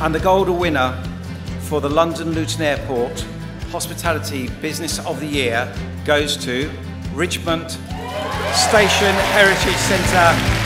And the gold winner for the London Luton Airport Hospitality Business of the Year goes to Richmond Station Heritage Centre.